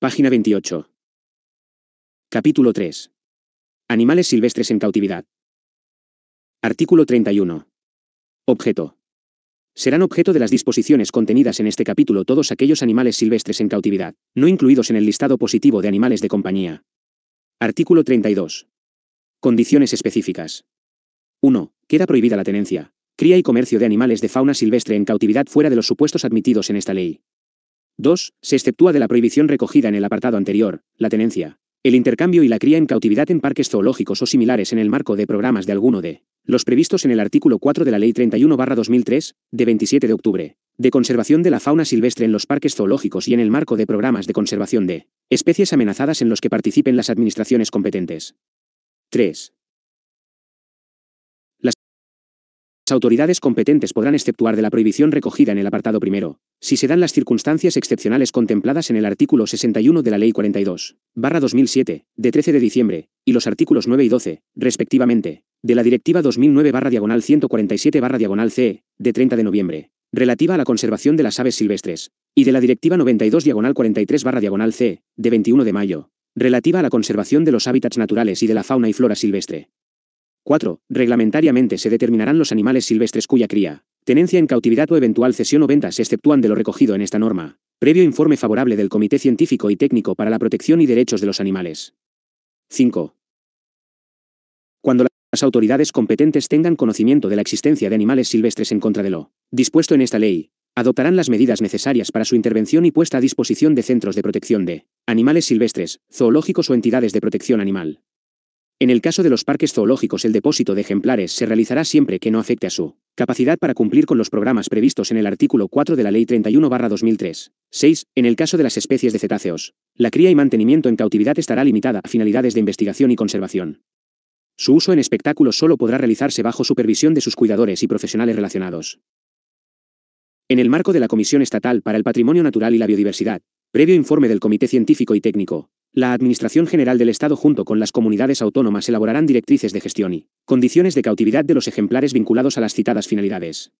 Página 28. Capítulo 3. Animales silvestres en cautividad. Artículo 31. Objeto. Serán objeto de las disposiciones contenidas en este capítulo todos aquellos animales silvestres en cautividad, no incluidos en el listado positivo de animales de compañía. Artículo 32. Condiciones específicas. 1. Queda prohibida la tenencia, cría y comercio de animales de fauna silvestre en cautividad fuera de los supuestos admitidos en esta ley. 2. Se exceptúa de la prohibición recogida en el apartado anterior, la tenencia, el intercambio y la cría en cautividad en parques zoológicos o similares en el marco de programas de alguno de los previstos en el artículo 4 de la Ley 31-2003, de 27 de octubre, de conservación de la fauna silvestre en los parques zoológicos y en el marco de programas de conservación de especies amenazadas en los que participen las administraciones competentes. 3. Las autoridades competentes podrán exceptuar de la prohibición recogida en el apartado primero, si se dan las circunstancias excepcionales contempladas en el artículo 61 de la Ley 42, barra 2007, de 13 de diciembre, y los artículos 9 y 12, respectivamente, de la Directiva 2009 barra diagonal 147 barra diagonal CE, de 30 de noviembre, relativa a la conservación de las aves silvestres, y de la Directiva 92 diagonal 43 barra diagonal CE, de 21 de mayo, relativa a la conservación de los hábitats naturales y de la fauna y flora silvestre. 4. Reglamentariamente se determinarán los animales silvestres cuya cría, tenencia en cautividad o eventual cesión o venta se exceptúan de lo recogido en esta norma, previo informe favorable del Comité Científico y Técnico para la Protección y Derechos de los Animales. 5. Cuando las autoridades competentes tengan conocimiento de la existencia de animales silvestres en contra de lo dispuesto en esta ley, adoptarán las medidas necesarias para su intervención y puesta a disposición de centros de protección de animales silvestres, zoológicos o entidades de protección animal. En el caso de los parques zoológicos el depósito de ejemplares se realizará siempre que no afecte a su capacidad para cumplir con los programas previstos en el artículo 4 de la Ley 31-2003. 6. En el caso de las especies de cetáceos, la cría y mantenimiento en cautividad estará limitada a finalidades de investigación y conservación. Su uso en espectáculos solo podrá realizarse bajo supervisión de sus cuidadores y profesionales relacionados. En el marco de la Comisión Estatal para el Patrimonio Natural y la Biodiversidad, previo informe del Comité Científico y Técnico, la Administración General del Estado junto con las comunidades autónomas elaborarán directrices de gestión y condiciones de cautividad de los ejemplares vinculados a las citadas finalidades.